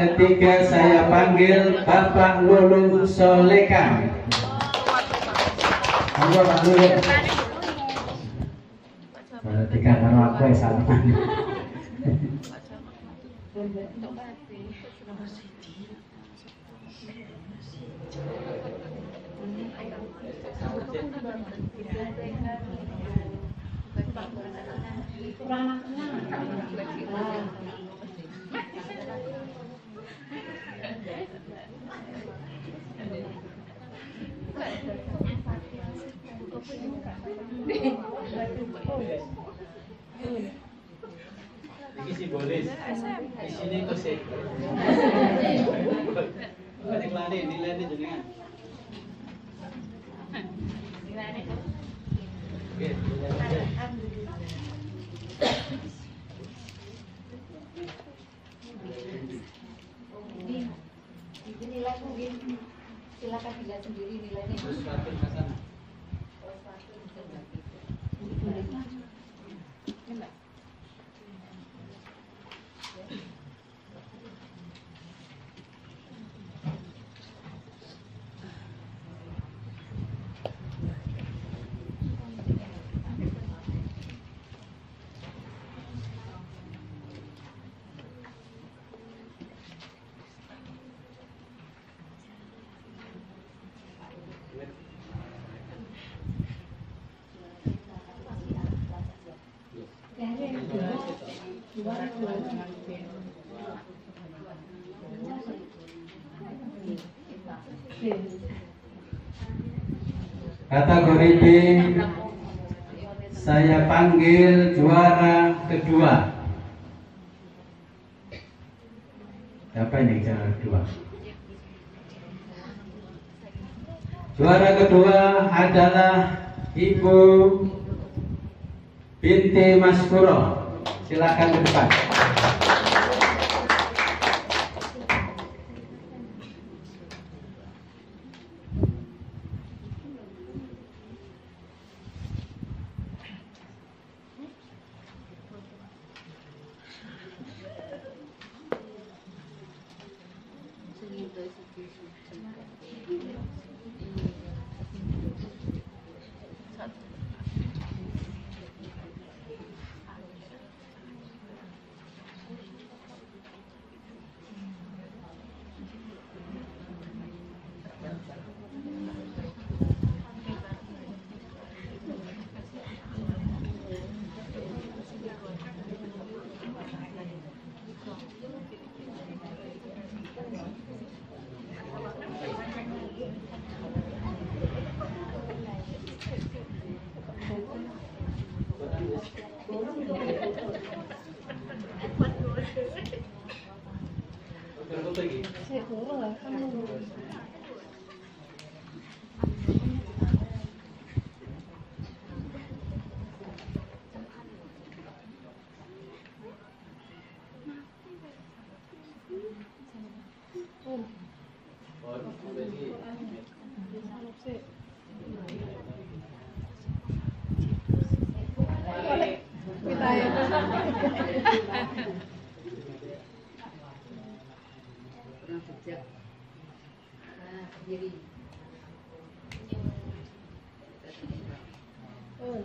ketiga saya panggil Bapak Lulung Soleka. Halo Pak tiga karo aku ya sama. Iki simbolis. Di sini kosek. Banyak lari, nilainya jenengan. Oke, nilainya. Ini nilai mungkin silakan dilihat sendiri nilainya. Kategori B saya panggil juara kedua. Siapa ini juara kedua? Juara kedua adalah Ibu Binti Maskuro. Silakan ke depan. Lagi? Oh, lagi. Nah, berdiri. Oh.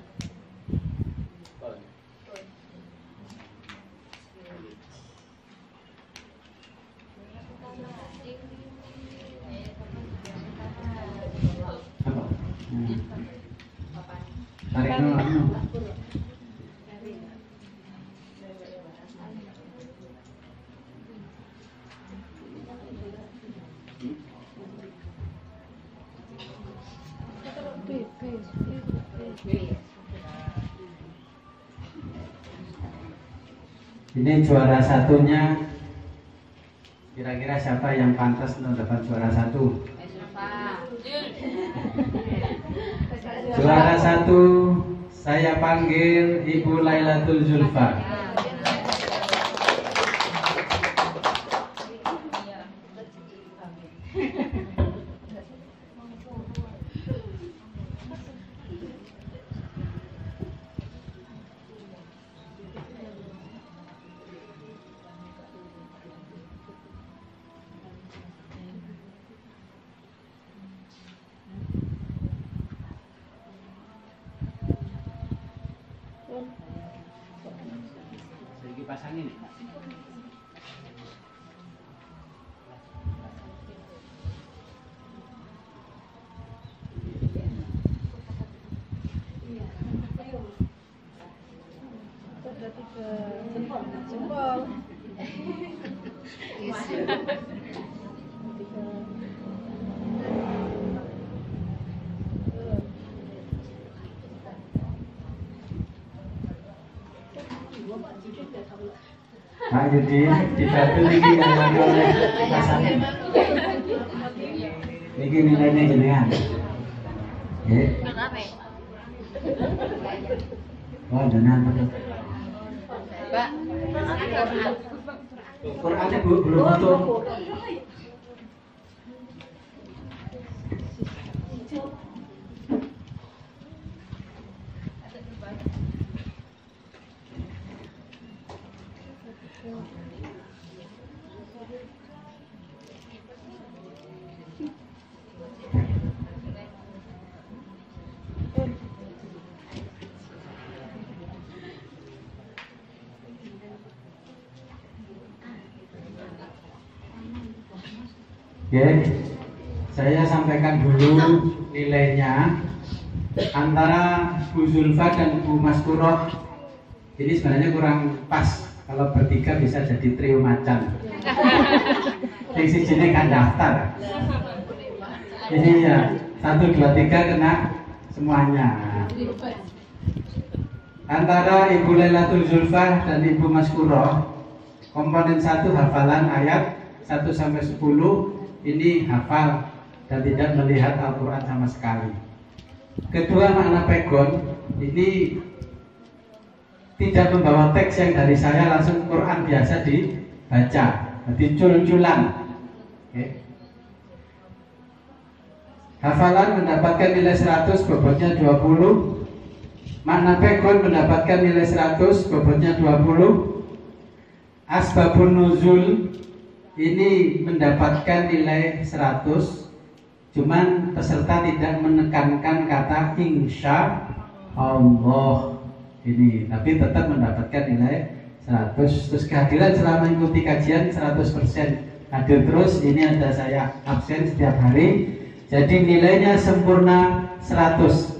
Apa? Hmm. Tarik dulu. anu. Ini juara satunya Kira-kira siapa yang pantas untuk dapat juara satu? Juara satu saya panggil Ibu Lailatul Zulfa. Pak Yudi dibantu niki yang oleh dipasangin. Niki nilainya jenengan. Nggih. Oh, jenengan betul. Mbak, Qurannya belum betul. Oke, saya sampaikan dulu nilainya antara Bu Zulfa dan Bu Maskuroh ini sebenarnya kurang pas kalau bertiga bisa jadi trio macan. Yang si sini kan daftar. Ini ya satu dua tiga kena semuanya. Antara Ibu Lailatul Zulfa dan Ibu Maskuroh komponen satu hafalan ayat 1 sampai 10 ini hafal dan tidak melihat Al-Quran sama sekali. Kedua makna pegon ini tidak membawa teks yang dari saya langsung Quran biasa dibaca, jadi cul-culan. Oke. Hafalan mendapatkan nilai 100, bobotnya 20. Makna pegon mendapatkan nilai 100, bobotnya 20. Asbabun nuzul ini mendapatkan nilai 100 cuman peserta tidak menekankan kata insya Allah. Ini tapi tetap mendapatkan nilai 100 terus kehadiran selama mengikuti kajian 100% hadir terus ini ada saya absen setiap hari. Jadi nilainya sempurna 100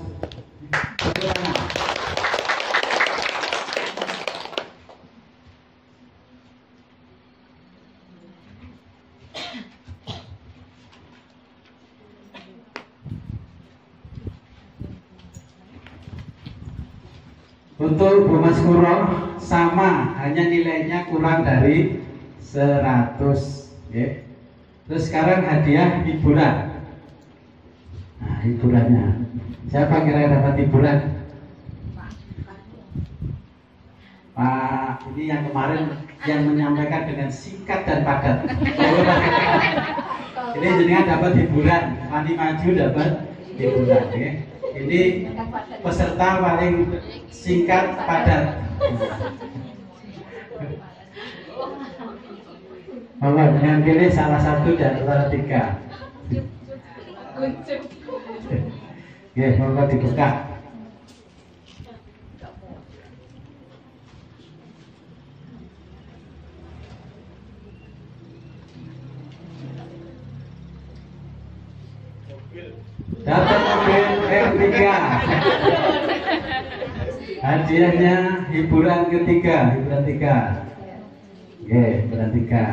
Untuk Bu Mas Kuro sama, hanya nilainya kurang dari 100 ya. Terus sekarang hadiah hiburan Nah hiburannya Siapa kira dapat hiburan? Pak, ini yang kemarin yang menyampaikan dengan singkat dan padat. ini jenengan dapat hiburan, mani maju dapat hiburan. Ya. Ini peserta paling singkat padat. Allah dengan pilih salah satu dan antara tiga. Ya, mau dibuka. Dapat mobil R3 Hadiahnya hiburan ketiga Hiburan tiga. Oke, hiburan tiga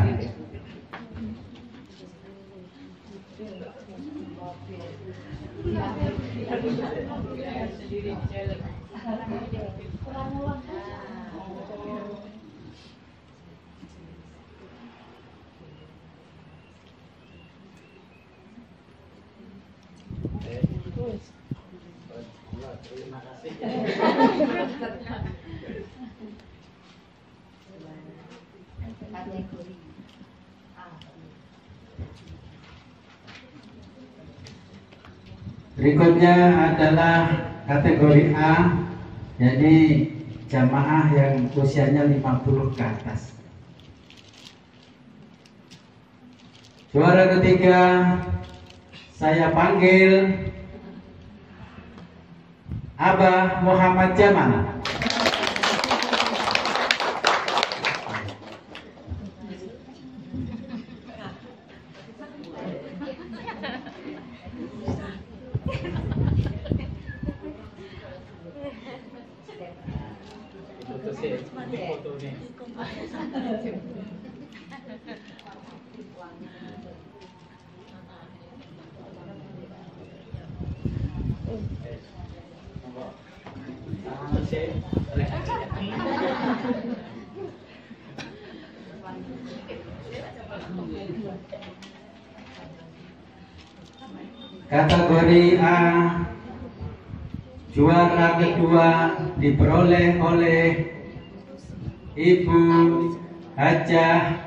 Berikutnya adalah kategori A Jadi jamaah yang usianya 50 ke atas. Juara ketiga Saya panggil Abah Muhammad Jamal Tangan sih. Kategori A juara kedua diperoleh oleh Ibu bacanya.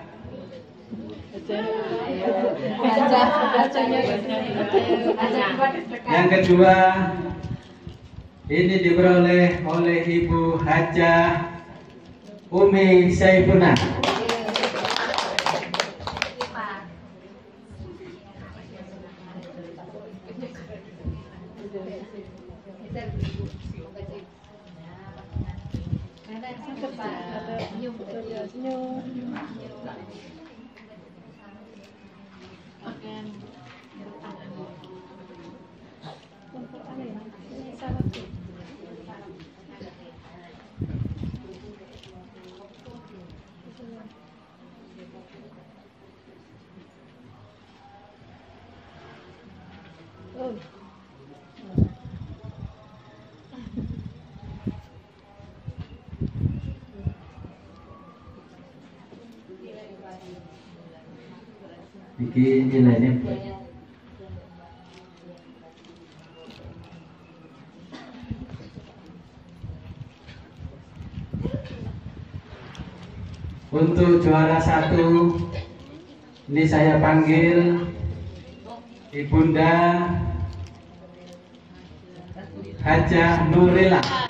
Yang kedua ini diperoleh oleh Ibu Hajah Umi Saifuna. Ada senyum, senyum. Al-Quran ya? Ini salah tuh. Oh. Iki nilainya Untuk juara satu. Ini saya panggil Ibunda Hajah Nurila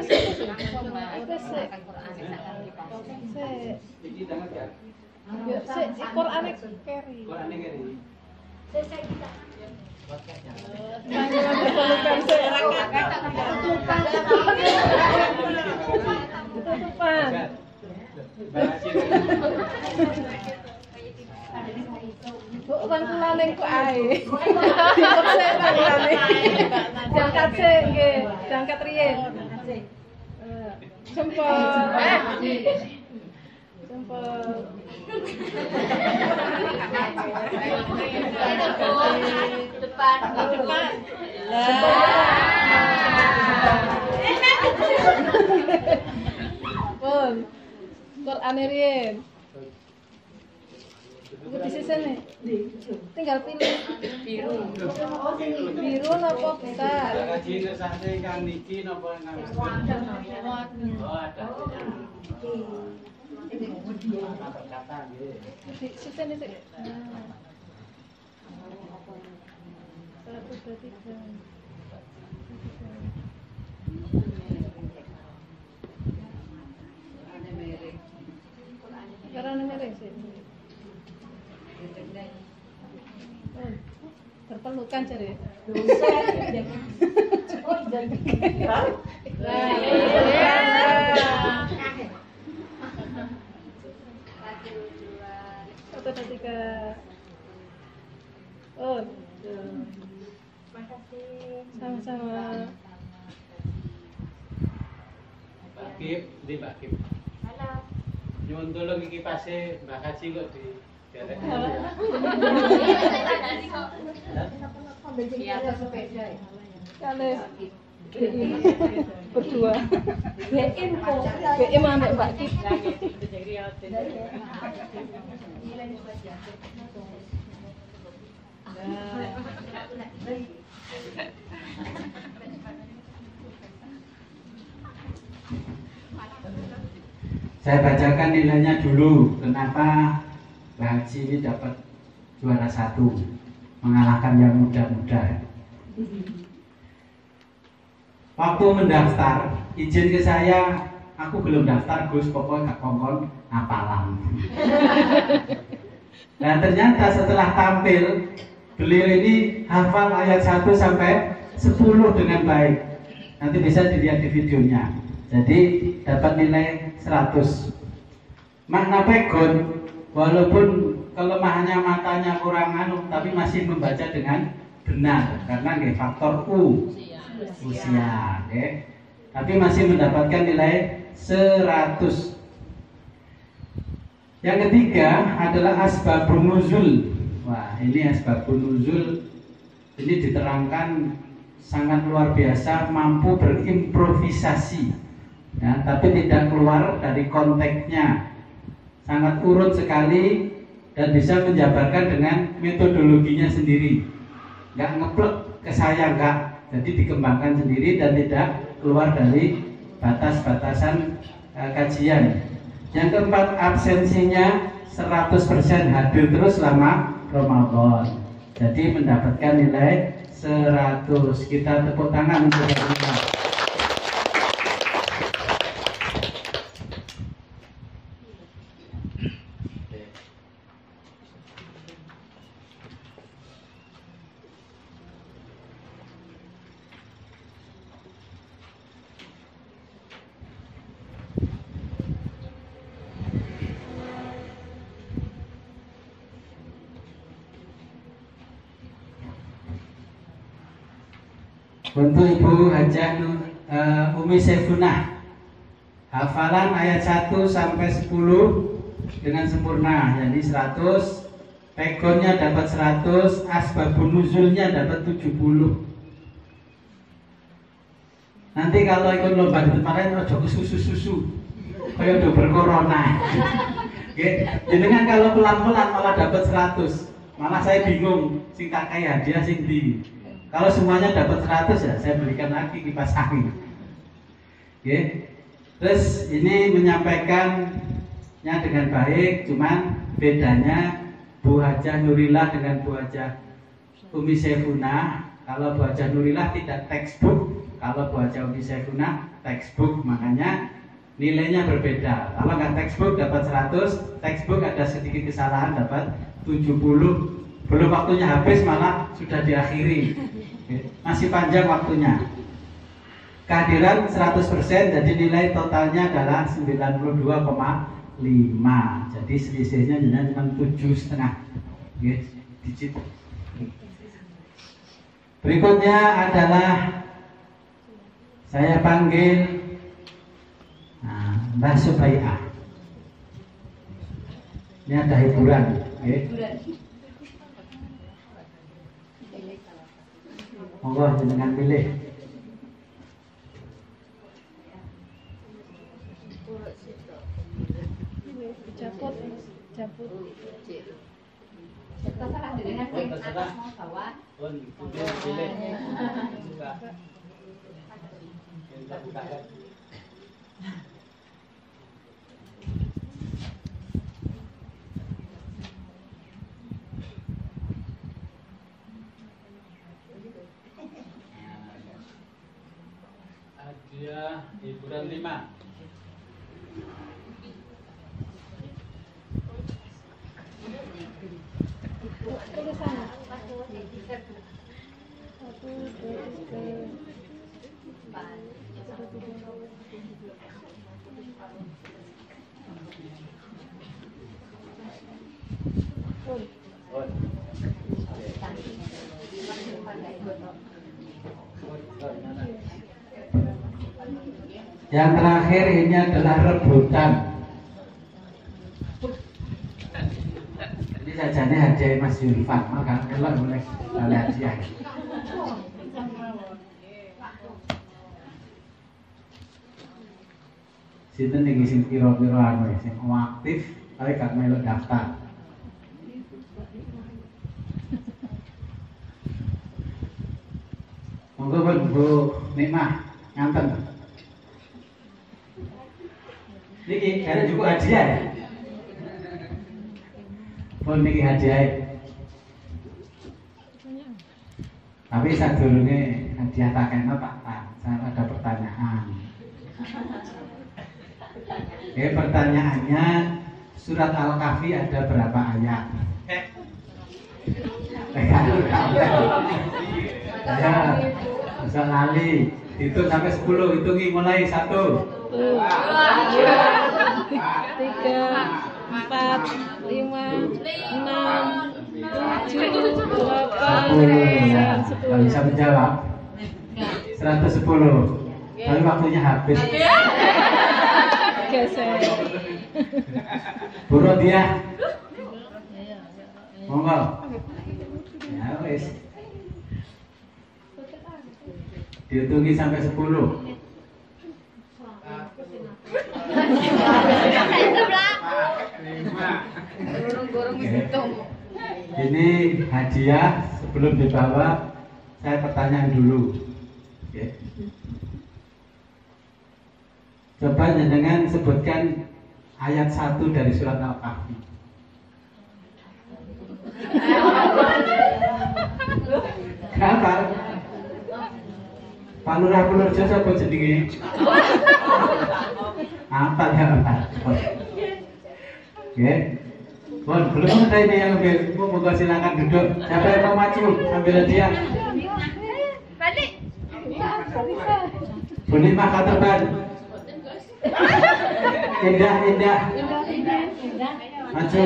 wis wis iki tangan kan yo sik Qur'ane keri Qur'ane keri sik sik kita Tutupan, tutupan, tutupan. Kok kan kulane kok ae. Dangkat Jangkat nggih, dangkat riyen. Eh, Jempol. Jempol. Depan. Depan. Pun. Quran. Di sisi nih. Tinggal pilih. Biru. Biru napa besar? Oh, nih sih. Satu, dua, tiga. Karena merek sih. Terpelukan cari. Nah, iya. Satu, dua, tiga. Oh, sama-sama. Pak Kip, di Pak Kip. Nyuwun tolong iki pase Mbak Haji kok di derek. Kali berdua. BM ambek Mbak Kip. Saya bacakan nilainya dulu. Kenapa Haji ini dapat juara satu, mengalahkan yang muda-muda. Waktu mendaftar, izin ke saya, aku belum daftar Gus, pokoknya gak kongkon apalan. Nah ternyata setelah tampil, beliau ini hafal ayat 1 sampai 10 dengan baik. Nanti bisa dilihat di videonya. Jadi dapat nilai 100. Makna pegon, walaupun kelemahannya matanya kurang anu, tapi masih membaca dengan benar karena nggih faktor U usia, oke. Tapi masih mendapatkan nilai 100. Yang ketiga adalah asbabun nuzul. Wah, ini asbabun nuzul ini diterangkan sangat luar biasa mampu berimprovisasi. Ya, tapi tidak keluar dari konteksnya. Sangat urut sekali dan bisa menjabarkan dengan metodologinya sendiri. Nggak ngeplek ke saya nggak, jadi dikembangkan sendiri dan tidak keluar dari batas-batasan uh, kajian. Yang keempat absensinya 100% hadir terus selama Ramadan. Jadi mendapatkan nilai 100. Kita tepuk tangan untuk kita. Untuk Ibu Hajah uh, Sefunah Hafalan ayat 1 sampai 10 dengan sempurna Jadi 100 Pegonnya dapat 100 Asbabun nuzulnya dapat 70 Nanti kalau ikut lomba di tempat lain Ojo susu-susu Kayak udah berkorona Jenengan kalau pelan-pelan malah dapat 100 Malah saya bingung Sing tak kayak hadiah sing di kalau semuanya dapat 100 ya saya berikan lagi kipas angin. Oke. Terus ini menyampaikannya dengan baik, cuman bedanya Bu Hajah Nurillah dengan Bu Hajah Umi Sefuna. Kalau Bu Hajah Nurillah tidak textbook, kalau Bu Hajah Umi Sefuna textbook, makanya nilainya berbeda. Kalau nggak textbook dapat 100, textbook ada sedikit kesalahan dapat 70 belum waktunya habis malah sudah diakhiri masih panjang waktunya kehadiran 100% jadi nilai totalnya adalah 92,5 jadi selisihnya cuma tujuh setengah. Digit. Berikutnya adalah saya panggil nah, Mbak Subaiah ini ada hiburan. Okay. Monggo jenengan pilih. Caput, caput. Terserah dengan sing atas mau bawah. Pun pilih pilih. Buka. Kita buka. Hadiah hiburan lima. Yang terakhir ini adalah rebutan. Ini sajane hadiah Mas Yulfan, maka kalau boleh kali hadiah. Sinten iki sing pira-pira anu ya, sing aktif tapi gak melu daftar. Monggo Bu Nikmah, nganten. Niki karena juga hadiah. ya? Pun niki hadiah. Tapi saat dulunya hadiah tak kena Pak Tan. Saya ada pertanyaan. Oke, pertanyaannya surat Al-Kahfi ada berapa ayat? Ya, bisa lali. Itu sampai 10, hitungi mulai satu. dua, tiga, empat, lima, enam, tujuh, delapan, ya. sembilan, bisa menjawab. 110. Tapi waktunya habis. Geser. Buru dia. Monggo. Ya wis. Dihitungi sampai 10. Oke. Ini hadiah sebelum dibawa saya pertanyaan dulu. Oke. Coba jenengan sebutkan ayat 1 dari surat Al-Kahfi. Kenapa? Pak Lurah Pulurjo sapa jenenge? Apa ya Pak? Oke. Bon, belum ada ini yang ambil. Mau moga silakan duduk. Siapa yang mau maju? Ambil dia. Balik. Bunyi mah kata ban. Indah, indah. Maju.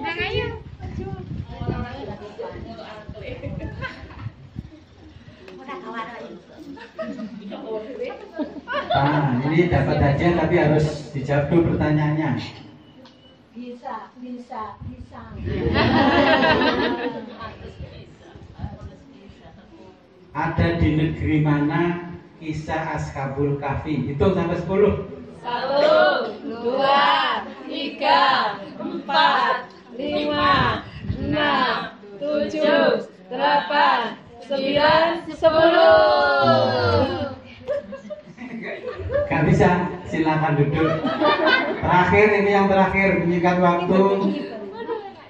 Nang ayo. Ah, ini dapat hadiah tapi harus dijawab dulu pertanyaannya. Bisa, bisa, bisa. Ada di negeri mana kisah Askabul Kahfi? Hitung sampai 10. Satu, dua, tiga, empat, lima, enam, tujuh, delapan, sembilan, sepuluh. Gak bisa, silakan duduk. Terakhir ini yang terakhir menyikat waktu.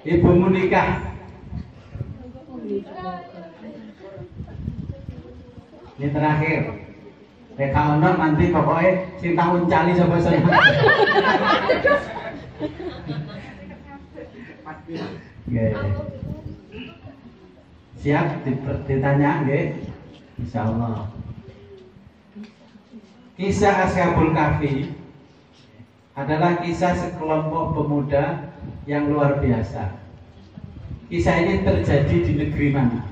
Ibumu nikah. Ini terakhir. Reka ono nanti pokoknya sing tak uncali sapa sing. Nggih. Siap ditanya nggih? Insyaallah. Kisah Ashabul Kahfi adalah kisah sekelompok pemuda yang luar biasa. Kisah ini terjadi di negeri mana?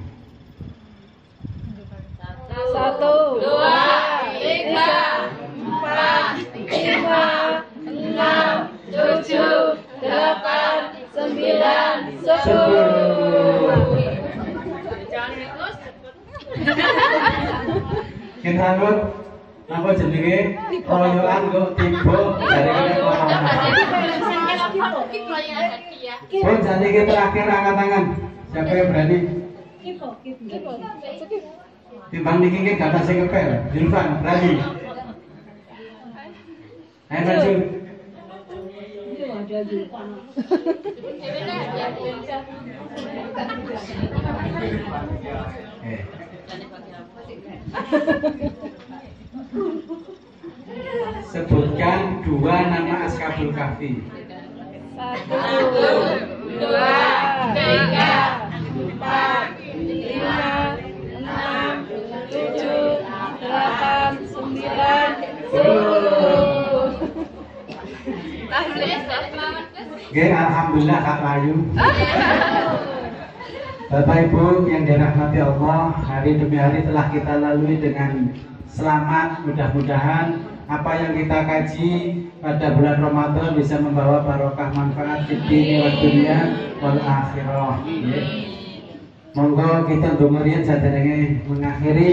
Satu, dua, tiga, empat, lima, enam, tujuh, delapan, sembilan, sepuluh. Kita lanjut. Napa jenenge royoan kok tiba dari. Oh, jadi kita terakhir angkat tangan. Siapa yang berani? Timbang niki ki gak ada sing ngepel. Julfan, berani. Ayo maju. Eh. Sebutkan dua nama Askabul Kahfi. Satu, dua, tiga, empat, lima, enam, tujuh, delapan, sembilan, sepuluh. Alhamdulillah Kak Layu. Bapak Ibu yang dirahmati Allah, hari demi hari telah kita lalui dengan selamat. Mudah-mudahan apa yang kita kaji pada bulan Ramadan bisa membawa barokah manfaat di dunia dunia wal. Monggo kita kemudian sadarnya mengakhiri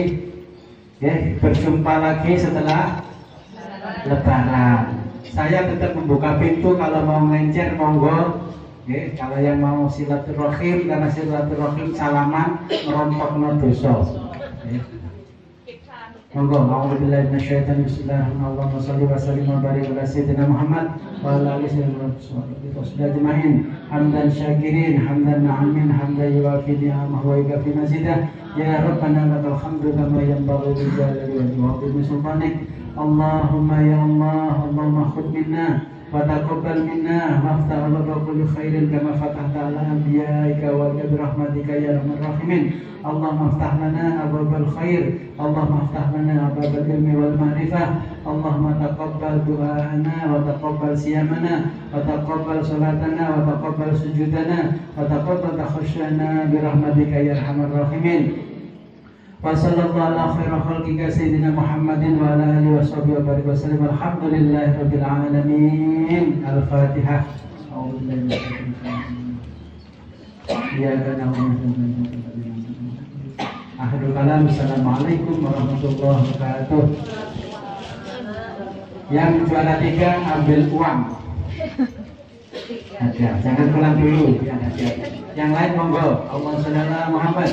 ya berjumpa lagi setelah lebaran. Saya tetap membuka pintu kalau mau ngencer monggo Ya, kalau yang mau silaturahim karena silaturahim salaman merompok no dosa. Ya. Monggo a'udzubillahi minasyaitonir rajim. Allahumma shalli wa sallim wa barik ala sayyidina Muhammad wa ala alihi wa sahbihi ajma'in. Hamdan syakirin, hamdan na'imin, hamdan yuwafi ni'amahu wa yukafi mazidah. Ya Rabbana lakal hamdu kama yanbaghi li jalali wa 'azimi. Allahumma ya Allah, Allahumma khudh minna وتقبل منا وافتح باب كل خير كما فتحت على انبيائك وبرحمتك يا ارحم الراحمين اللهم افتح لنا ابواب الخير اللهم افتح لنا ابواب العلم والمعرفه اللهم تقبل دعاءنا وتقبل صيامنا وتقبل صلاتنا وتقبل سجودنا وتقبل تخشعنا برحمتك يا ارحم الراحمين وصلى الله على خير خلقك سيدنا محمد وعلى اله وصحبه وبارك وسلم الحمد لله رب العالمين الفاتحه اعوذ بالله من الشيطان الرجيم اياك نعبد Akhirul kalam, Assalamualaikum warahmatullahi wabarakatuh Yang juara tiga ambil uang Ada, jangan pulang dulu yang ada. Yang lain monggo Allah sallallahu Muhammad